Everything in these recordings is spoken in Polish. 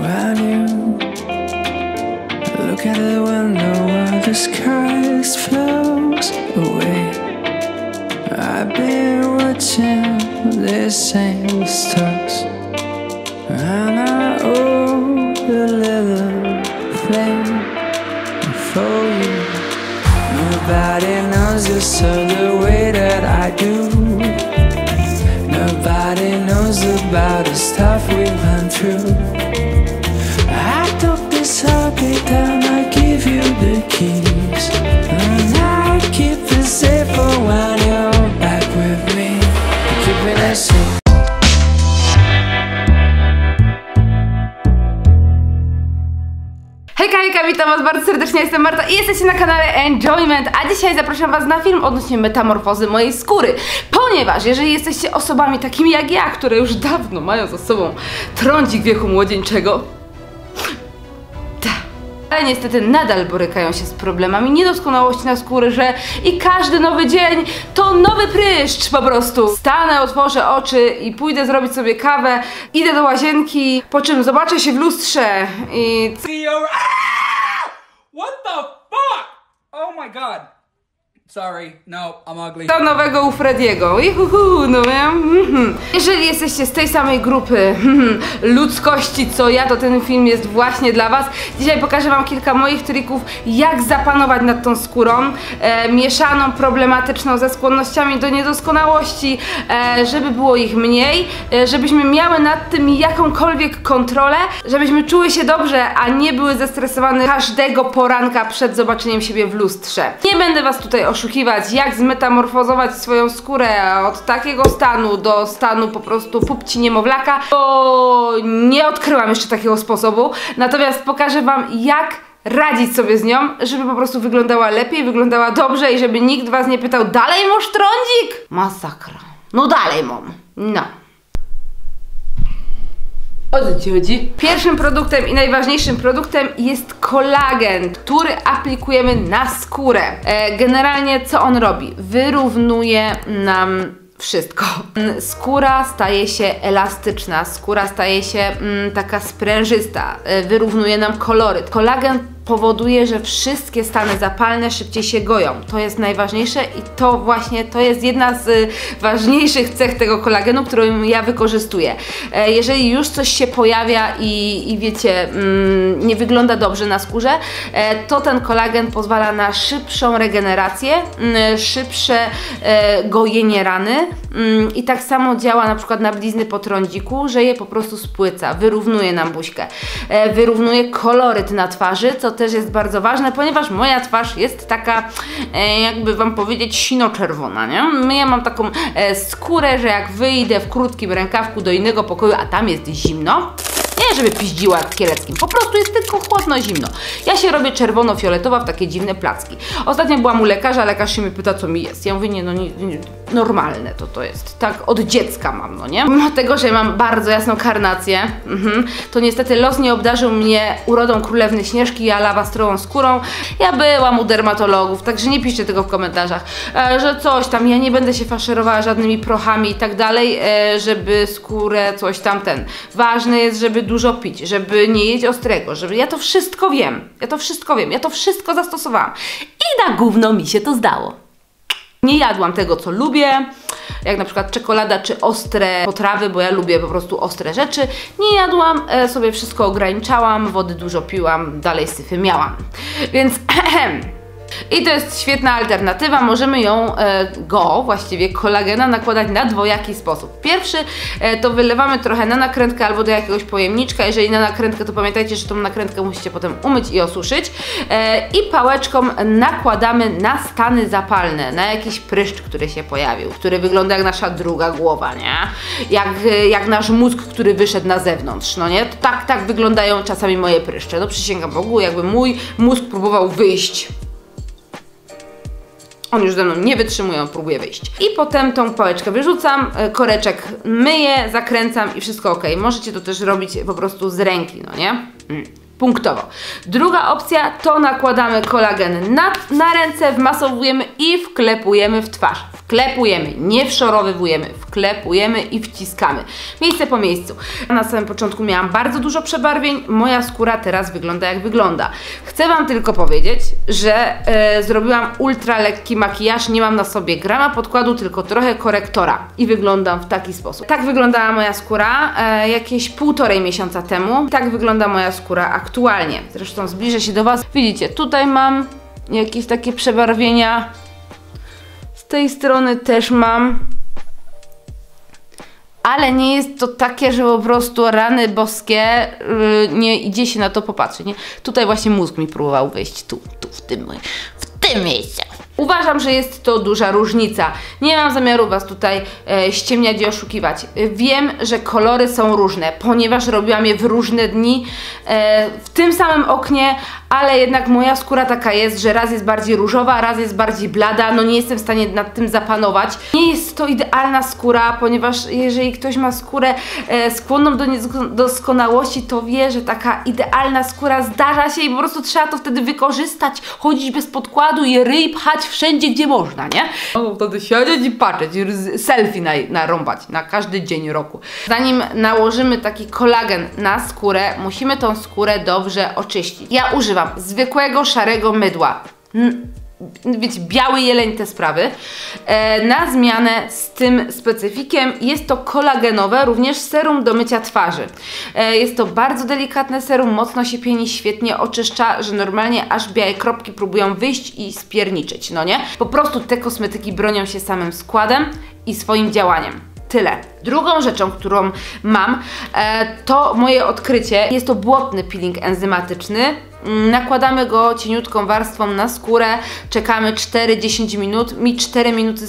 when you look at the window while the sky flows away. I've been watching the same stars, and I owe a little flame for you. Nobody knows you so the way that I do. Nobody knows about the stuff we've went through. Heartbeat down, witam was bardzo serdecznie, jestem Marta i jesteście na kanale Enjoyment, a dzisiaj zapraszam was na film odnośnie metamorfozy mojej skóry, ponieważ jeżeli jesteście osobami takimi jak ja, które już dawno mają za sobą trądzik wieku młodzieńczego, ale niestety nadal borykają się z problemami niedoskonałości na skóry, że i każdy nowy dzień to nowy pryszcz po prostu. Stanę, otworzę oczy i pójdę zrobić sobie kawę, idę do łazienki, po czym zobaczę się w lustrze i! What the fuck? Oh my god. Sorry, no, I'm ugly. do nowego u Frediego. Juhu, no wiem. Mhm. Jeżeli jesteście z tej samej grupy mhm, ludzkości co ja, to ten film jest właśnie dla was. Dzisiaj pokażę wam kilka moich trików, jak zapanować nad tą skórą, e, mieszaną, problematyczną, ze skłonnościami do niedoskonałości, e, żeby było ich mniej, e, żebyśmy miały nad tym jakąkolwiek kontrolę, żebyśmy czuły się dobrze, a nie były zestresowane każdego poranka przed zobaczeniem siebie w lustrze. Nie będę was tutaj oszukiwać, jak zmetamorfozować swoją skórę od takiego stanu do stanu po prostu pupci niemowlaka, bo nie odkryłam jeszcze takiego sposobu. Natomiast pokażę wam, jak radzić sobie z nią, żeby po prostu wyglądała lepiej, wyglądała dobrze i żeby nikt was nie pytał, dalej masz trądzik? Masakra. No dalej mam. No. O co ci chodzi? Pierwszym produktem i najważniejszym produktem jest kolagen, który aplikujemy na skórę. E, generalnie co on robi? Wyrównuje nam wszystko. Skóra staje się elastyczna, skóra staje się mm, taka sprężysta, e, wyrównuje nam koloryt. Kolagen powoduje, że wszystkie stany zapalne szybciej się goją. To jest najważniejsze i to właśnie to jest jedna z y, ważniejszych cech tego kolagenu, którą ja wykorzystuję. E, jeżeli już coś się pojawia i, i wiecie, mm, nie wygląda dobrze na skórze, e, to ten kolagen pozwala na szybszą regenerację, mm, szybsze e, gojenie rany mm, i tak samo działa na przykład na blizny po trądziku, że je po prostu spłyca, wyrównuje nam buźkę, wyrównuje koloryt na twarzy, co też jest bardzo ważne, ponieważ moja twarz jest taka, e, jakby wam powiedzieć, sino-czerwona, nie? Ja mam taką e, skórę, że jak wyjdę w krótkim rękawku do innego pokoju, a tam jest zimno, nie, żeby piździła kieleckim, po prostu jest tylko chłodno, zimno. Ja się robię czerwono-fioletowa w takie dziwne placki. Ostatnio byłam u lekarza, lekarz się mnie pyta, co mi jest. Ja mówię, nie, no nie, nie, normalne to to jest. Tak od dziecka mam, no nie? Mimo tego, że mam bardzo jasną karnację, mhm, to niestety los nie obdarzył mnie urodą królewny Śnieżki, a lawastrową skórą. Ja byłam u dermatologów, także nie piszcie tego w komentarzach, e, że coś tam, ja nie będę się faszerowała żadnymi prochami i tak dalej, e, żeby skórę coś tam ten. Ważne jest, żeby dużo pić, żeby nie jeść ostrego, żeby ja to wszystko wiem. Ja to wszystko wiem, ja to wszystko zastosowałam. I na gówno mi się to zdało. Nie jadłam tego, co lubię, jak na przykład czekolada czy ostre potrawy, bo ja lubię po prostu ostre rzeczy. Nie jadłam, e, sobie wszystko ograniczałam, wody dużo piłam, dalej syfy miałam. Więc I to jest świetna alternatywa, możemy ją, e, go, właściwie kolagena nakładać na dwojaki sposób. Pierwszy e, to wylewamy trochę na nakrętkę albo do jakiegoś pojemniczka, jeżeli na nakrętkę to pamiętajcie, że tą nakrętkę musicie potem umyć i osuszyć e, i pałeczką nakładamy na stany zapalne, na jakiś pryszcz, który się pojawił, który wygląda jak nasza druga głowa, nie? Jak, jak nasz mózg, który wyszedł na zewnątrz, no nie? To tak, tak wyglądają czasami moje pryszcze, no przysięgam Bogu, jakby mój mózg próbował wyjść on już ze mną nie wytrzymuje, on próbuje wyjść. I potem tą pałeczkę wyrzucam, e, koreczek myję, zakręcam i wszystko ok. Możecie to też robić po prostu z ręki, no nie? Mm. Punktowo. Druga opcja to nakładamy kolagen na, na ręce, wmasowujemy i wklepujemy w twarz. Wklepujemy, nie wszorowywujemy, wklepujemy i wciskamy. Miejsce po miejscu. Na samym początku miałam bardzo dużo przebarwień, moja skóra teraz wygląda jak wygląda. Chcę Wam tylko powiedzieć, że e, zrobiłam ultra lekki makijaż, nie mam na sobie grama podkładu, tylko trochę korektora i wyglądam w taki sposób. Tak wyglądała moja skóra e, jakieś półtorej miesiąca temu, tak wygląda moja skóra aktualnie. Zresztą zbliżę się do Was. Widzicie, tutaj mam jakieś takie przebarwienia, tej strony też mam ale nie jest to takie, że po prostu rany boskie, yy, nie idzie się na to popatrzeć. Nie? Tutaj właśnie mózg mi próbował wyjść, tu, tu, w tym, w tym miejscu. Uważam, że jest to duża różnica. Nie mam zamiaru Was tutaj e, ściemniać i oszukiwać. Wiem, że kolory są różne, ponieważ robiłam je w różne dni, e, w tym samym oknie, ale jednak moja skóra taka jest, że raz jest bardziej różowa, raz jest bardziej blada, no nie jestem w stanie nad tym zapanować. Nie jest to idealna skóra, ponieważ jeżeli ktoś ma skórę e, skłonną do niedoskonałości, to wie, że taka idealna skóra zdarza się i po prostu trzeba to wtedy wykorzystać, chodzić bez podkładu i ryj pchać wszędzie, gdzie można, nie? No wtedy siedzieć i patrzeć, selfie na, narąbać na każdy dzień roku. Zanim nałożymy taki kolagen na skórę, musimy tą skórę dobrze oczyścić. Ja używam zwykłego szarego mydła wiecie, biały jeleń te sprawy. E, na zmianę z tym specyfikiem jest to kolagenowe, również serum do mycia twarzy. E, jest to bardzo delikatne serum, mocno się pieni, świetnie oczyszcza, że normalnie aż białe kropki próbują wyjść i spierniczyć, no nie? Po prostu te kosmetyki bronią się samym składem i swoim działaniem. Tyle. Drugą rzeczą, którą mam, e, to moje odkrycie. Jest to błotny peeling enzymatyczny. Mm, nakładamy go cieniutką warstwą na skórę, czekamy 4-10 minut. Mi 4 minuty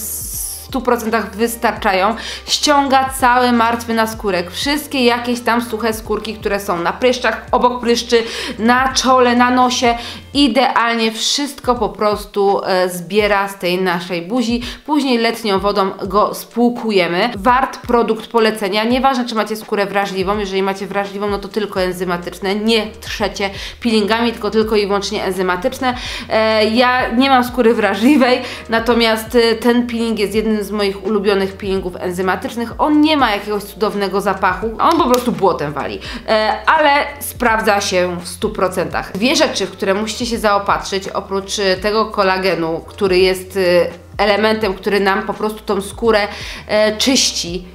100% wystarczają. Ściąga cały martwy naskórek, wszystkie jakieś tam suche skórki, które są na pryszczach, obok pryszczy, na czole, na nosie. Idealnie wszystko po prostu e, zbiera z tej naszej buzi. Później letnią wodą go spłukujemy. Wart produkt polecenia. Nieważne, czy macie skórę wrażliwą. Jeżeli macie wrażliwą, no to tylko enzymatyczne. Nie trzecie peelingami, tylko tylko i wyłącznie enzymatyczne. E, ja nie mam skóry wrażliwej, natomiast e, ten peeling jest jednym z moich ulubionych peelingów enzymatycznych. On nie ma jakiegoś cudownego zapachu, on po prostu błotem wali, e, ale sprawdza się w 100%. Dwie rzeczy, w które musicie się zaopatrzyć, oprócz e, tego kolagenu, który jest e, elementem, który nam po prostu tą skórę e, czyści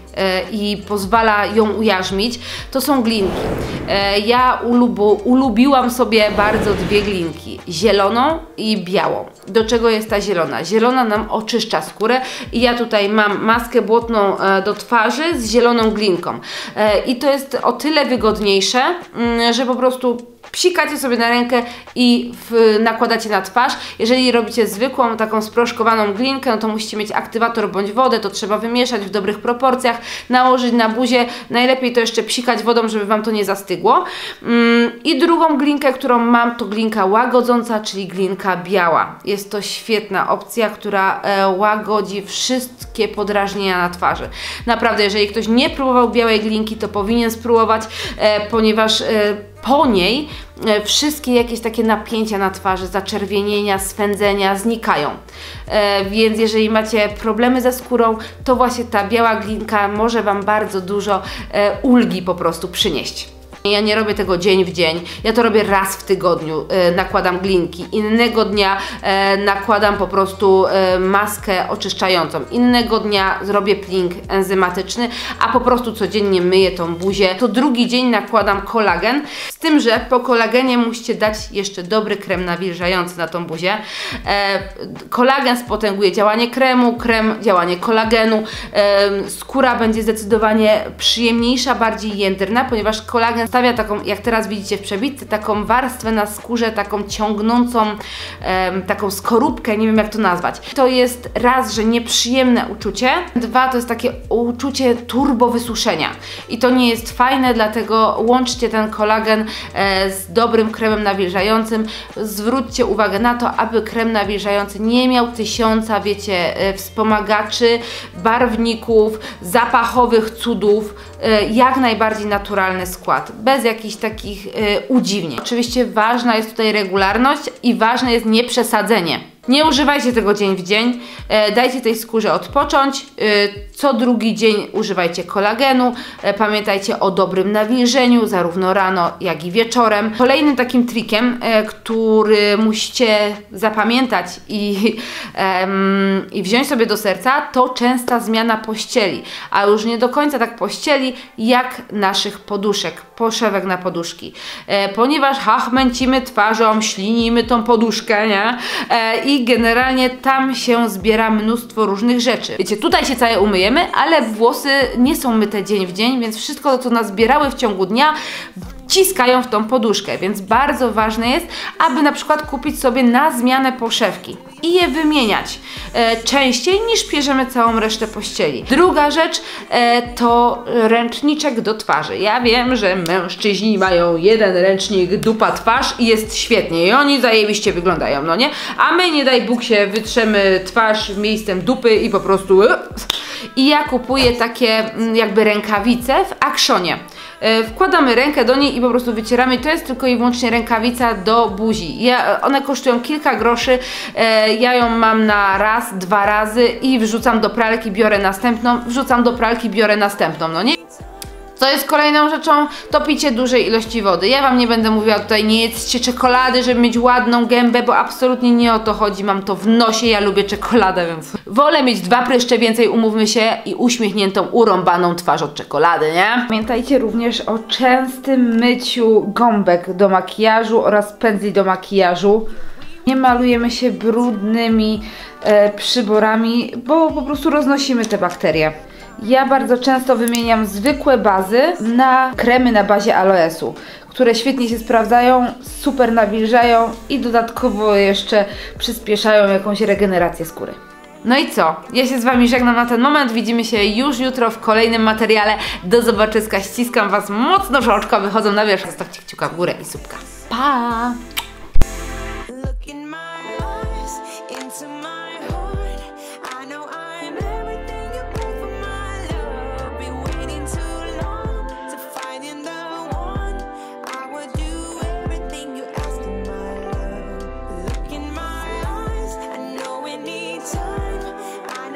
i pozwala ją ujarzmić, to są glinki. E, ja ulubu, ulubiłam sobie bardzo dwie glinki, zieloną i białą. Do czego jest ta zielona? Zielona nam oczyszcza skórę i ja tutaj mam maskę błotną e, do twarzy z zieloną glinką. I to jest o tyle wygodniejsze, mm, że po prostu psikacie sobie na rękę i w, nakładacie na twarz. Jeżeli robicie zwykłą, taką sproszkowaną glinkę, no to musicie mieć aktywator bądź wodę, to trzeba wymieszać w dobrych proporcjach, nałożyć na buzię, najlepiej to jeszcze psikać wodą, żeby Wam to nie zastygło. Mm, I drugą glinkę, którą mam, to glinka łagodząca, czyli glinka biała. Jest to świetna opcja, która e, łagodzi wszystkie podrażnienia na twarzy. Naprawdę, jeżeli ktoś nie próbował białej glinki, to powinien spróbować, e, ponieważ e, po niej e, wszystkie jakieś takie napięcia na twarzy, zaczerwienienia, swędzenia znikają. E, więc jeżeli macie problemy ze skórą, to właśnie ta biała glinka może Wam bardzo dużo e, ulgi po prostu przynieść. Ja nie robię tego dzień w dzień, ja to robię raz w tygodniu, e, nakładam glinki, innego dnia e, nakładam po prostu e, maskę oczyszczającą, innego dnia zrobię peeling enzymatyczny, a po prostu codziennie myję tą buzię, to drugi dzień nakładam kolagen, z tym, że po kolagenie musicie dać jeszcze dobry krem nawilżający na tą buzię. E, kolagen spotęguje działanie kremu, krem działanie kolagenu, e, skóra będzie zdecydowanie przyjemniejsza, bardziej jędrna, ponieważ kolagen stawia taką, jak teraz widzicie w przebitce, taką warstwę na skórze, taką ciągnącą, um, taką skorupkę, nie wiem jak to nazwać. To jest raz, że nieprzyjemne uczucie, dwa, to jest takie uczucie turbo wysuszenia. I to nie jest fajne, dlatego łączcie ten kolagen e, z dobrym kremem nawilżającym. Zwróćcie uwagę na to, aby krem nawilżający nie miał tysiąca, wiecie, e, wspomagaczy, barwników, zapachowych cudów, jak najbardziej naturalny skład bez jakichś takich y, udziwnień. Oczywiście ważna jest tutaj regularność i ważne jest nieprzesadzenie. Nie używajcie tego dzień w dzień, e, dajcie tej skórze odpocząć. E, co drugi dzień używajcie kolagenu. E, pamiętajcie o dobrym nawilżeniu, zarówno rano, jak i wieczorem. Kolejnym takim trikiem, który musicie zapamiętać i, i wziąć sobie do serca, to częsta zmiana pościeli. A już nie do końca tak pościeli, jak naszych poduszek, poszewek na poduszki. Ponieważ hachmęcimy twarzą, ślinimy tą poduszkę, nie? E, Generalnie tam się zbiera mnóstwo różnych rzeczy. Wiecie, tutaj się całe umyjemy, ale włosy nie są myte dzień w dzień, więc wszystko co nazbierały w ciągu dnia, wciskają w tą poduszkę, więc bardzo ważne jest, aby na przykład kupić sobie na zmianę poszewki i je wymieniać e, częściej niż bierzemy całą resztę pościeli. Druga rzecz e, to ręczniczek do twarzy. Ja wiem, że mężczyźni mają jeden ręcznik dupa twarz i jest świetnie i oni zajebiście wyglądają, no nie? A my nie daj Bóg się wytrzemy twarz miejscem dupy i po prostu e, i ja kupuję takie mm, jakby rękawice w akszonie. E, Wkładamy rękę do niej i po prostu wycieramy. To jest tylko i wyłącznie rękawica do buzi. Ja, one kosztują kilka groszy. E, Ja ją mam na raz, dwa razy i wrzucam do pralki, biorę następną, wrzucam do pralki, biorę następną. No nie? Co jest kolejną rzeczą? To picie dużej ilości wody. Ja Wam nie będę mówiła tutaj, nie jedzcie czekolady, żeby mieć ładną gębę, bo absolutnie nie o to chodzi. Mam to w nosie, ja lubię czekoladę, więc wolę mieć dwa pryszcze więcej, umówmy się, i uśmiechniętą, urąbaną twarz od czekolady, nie? Pamiętajcie również o częstym myciu gąbek do makijażu oraz pędzli do makijażu. Nie malujemy się brudnymi e, przyborami, bo po prostu roznosimy te bakterie. Ja bardzo często wymieniam zwykłe bazy na kremy na bazie aloesu, które świetnie się sprawdzają, super nawilżają i dodatkowo jeszcze przyspieszają jakąś regenerację skóry. No i co? Ja się z Wami żegnam na ten moment. Widzimy się już jutro w kolejnym materiale. Do zobaczyska. Ściskam Was mocno, że oczka wychodzą na wierzch. Zostawcie kciuka w górę i subka. Pa!